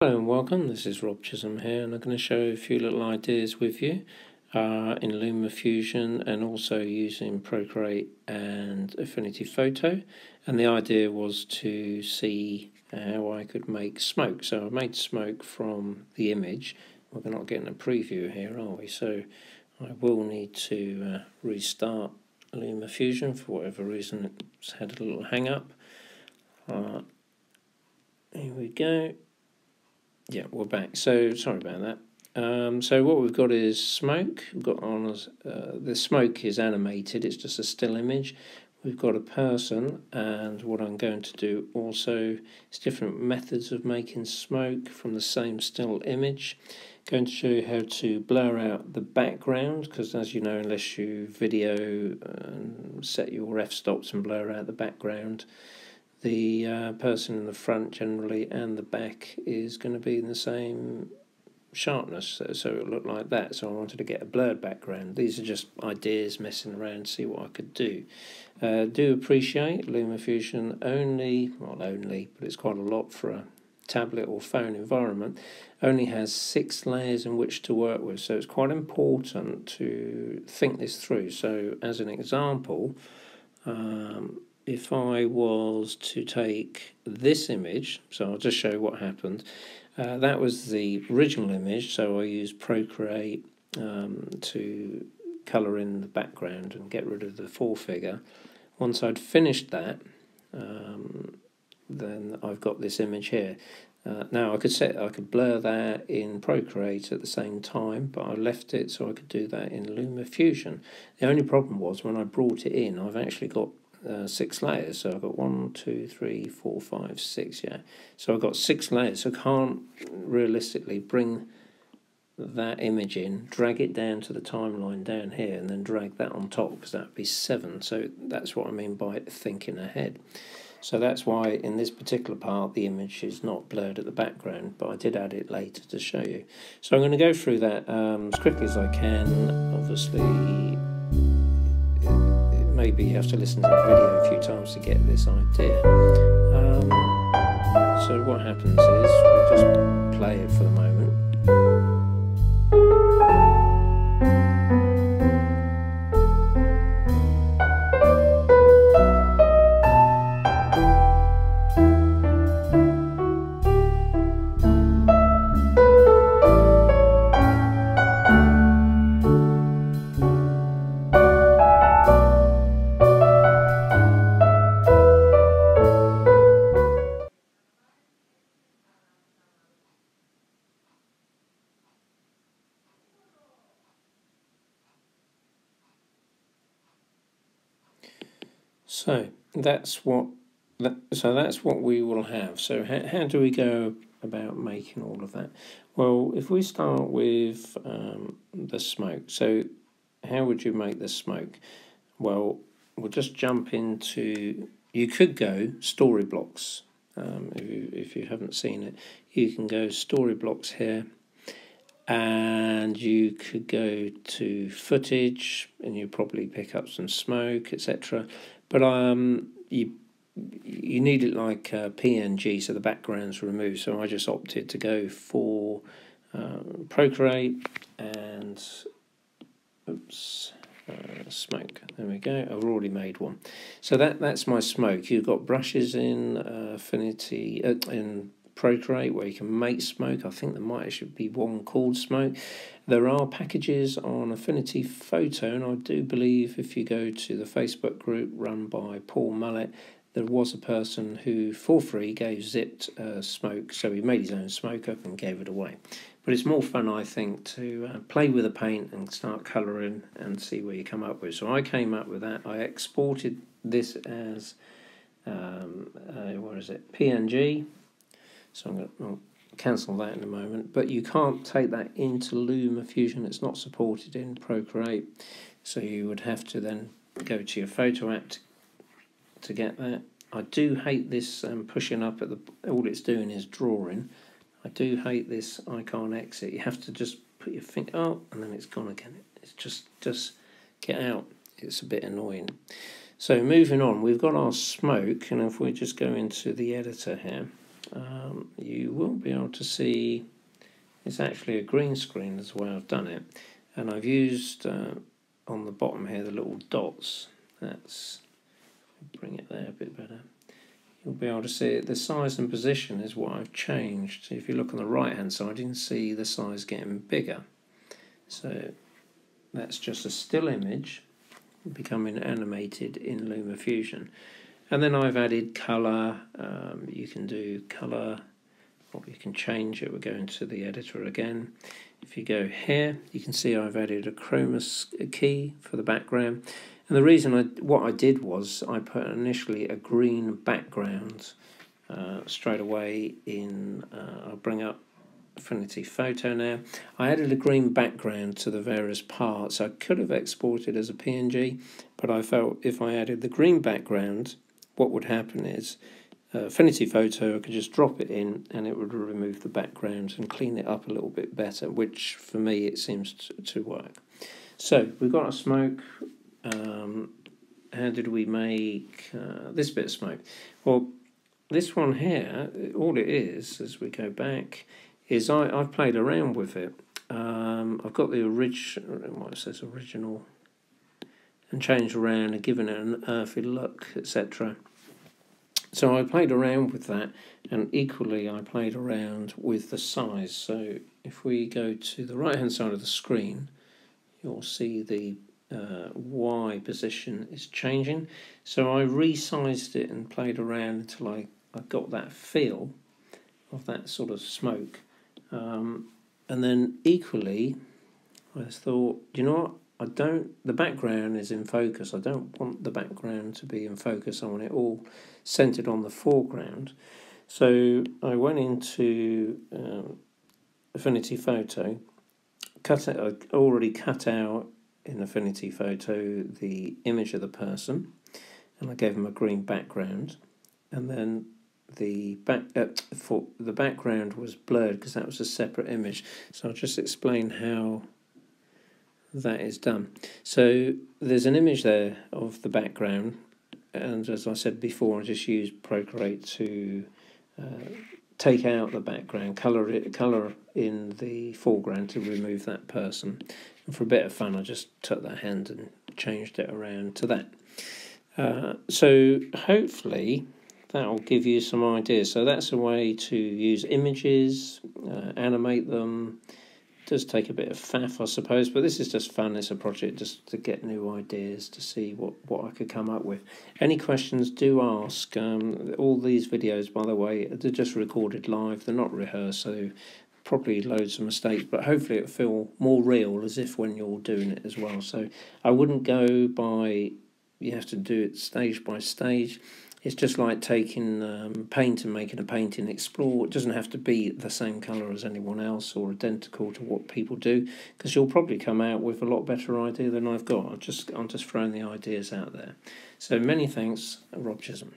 Hello and welcome, this is Rob Chisholm here and I'm going to show a few little ideas with you uh, in LumaFusion and also using Procreate and Affinity Photo and the idea was to see how I could make smoke. So I made smoke from the image, we're not getting a preview here are we? So I will need to uh, restart LumaFusion for whatever reason it's had a little hang up. Uh, here we go. Yeah, we're back. So sorry about that. Um, so what we've got is smoke. We've got on uh, the smoke is animated. It's just a still image. We've got a person, and what I'm going to do also is different methods of making smoke from the same still image. Going to show you how to blur out the background because, as you know, unless you video and set your f-stops and blur out the background, the uh, person in the front generally and the back is going to be in the same sharpness. So, so it look like that. So I wanted to get a blurred background. These are just ideas messing around see what I could do. Uh, do appreciate LumaFusion only well only but it's quite a lot for a tablet or phone environment only has six layers in which to work with. So it's quite important to think this through. So as an example um, if I was to take this image, so I'll just show what happened. Uh, that was the original image, so I used Procreate um, to colour in the background and get rid of the four-figure. Once I'd finished that, um, then I've got this image here. Uh, now I could set, I could blur that in Procreate at the same time, but I left it so I could do that in LumaFusion. The only problem was when I brought it in, I've actually got uh, six layers. So I've got one, two, three, four, five, six. Yeah. So I've got six layers. So I can't realistically bring that image in, drag it down to the timeline down here, and then drag that on top because that would be seven. So that's what I mean by thinking ahead. So that's why in this particular part the image is not blurred at the background, but I did add it later to show you. So I'm going to go through that um, as quickly as I can. Obviously maybe you have to listen to the video a few times to get this idea. Um, so what happens is we just play it for the moment. So that's what that, so that's what we will have. So how, how do we go about making all of that? Well, if we start with um, the smoke, so how would you make the smoke? Well, we'll just jump into. You could go Storyblocks. Um, if you if you haven't seen it, you can go Storyblocks here, and you could go to footage, and you probably pick up some smoke, etc. But um, you you need it like uh, PNG, so the background's removed. So I just opted to go for uh, Procreate and oops, uh, smoke. There we go. I've already made one. So that that's my smoke. You've got brushes in uh, Affinity uh, in Procreate where you can make smoke. I think there might actually be one called smoke. There are packages on Affinity Photo, and I do believe if you go to the Facebook group run by Paul Mullet, there was a person who, for free, gave zipped uh, smoke, so he made his own smoke up and gave it away. But it's more fun, I think, to uh, play with the paint and start colouring and see where you come up with. So I came up with that. I exported this as, um, uh, what is it, PNG so I'm going to cancel that in a moment. But you can't take that into LumaFusion. It's not supported in Procreate. So you would have to then go to your photo app to, to get that. I do hate this um, pushing up at the, all it's doing is drawing. I do hate this icon exit. You have to just put your finger up and then it's gone again. It's just, just get out. It's a bit annoying. So moving on, we've got our smoke and if we just go into the editor here, um, you will be able to see it's actually a green screen as the way I've done it. And I've used uh, on the bottom here the little dots. That's bring it there a bit better. You'll be able to see it. The size and position is what I've changed. If you look on the right hand side you can see the size getting bigger. So that's just a still image becoming animated in LumaFusion and then I've added colour um, you can do colour or you can change it we're going to the editor again if you go here you can see I've added a chroma key for the background and the reason I what I did was I put initially a green background uh, straight away in uh, I'll bring up Affinity Photo now. I added a green background to the various parts. I could have exported as a PNG, but I felt if I added the green background, what would happen is uh, Affinity Photo, I could just drop it in and it would remove the background and clean it up a little bit better, which for me it seems to, to work. So we've got a smoke. Um, how did we make uh, this bit of smoke? Well, this one here, all it is, as we go back, is I, I've played around with it. Um, I've got the original, what it says original, and changed around and given it an earthy look, etc. So I played around with that, and equally I played around with the size. So if we go to the right hand side of the screen, you'll see the uh, Y position is changing. So I resized it and played around until I, I got that feel of that sort of smoke. Um, and then equally, I thought, you know what? I don't. The background is in focus. I don't want the background to be in focus. I want it all centered on the foreground. So I went into um, Affinity Photo, cut it. I already cut out in Affinity Photo the image of the person, and I gave them a green background, and then the back uh, for the background was blurred because that was a separate image. So I'll just explain how that is done. So there's an image there of the background, and as I said before, I just used Procreate to uh, take out the background, color it, color in the foreground to remove that person. And for a bit of fun, I just took that hand and changed it around to that. Uh, so hopefully that'll give you some ideas. So that's a way to use images, uh, animate them. Does take a bit of faff, I suppose, but this is just fun. It's a project just to get new ideas to see what, what I could come up with. Any questions, do ask. Um, all these videos, by the way, they're just recorded live. They're not rehearsed, so probably loads of mistakes, but hopefully it'll feel more real as if when you're doing it as well. So I wouldn't go by, you have to do it stage by stage it's just like taking um, paint and making a painting explore. It doesn't have to be the same colour as anyone else or identical to what people do, because you'll probably come out with a lot better idea than I've got. I'm just I'm just throwing the ideas out there. So many thanks, Rob Chisholm.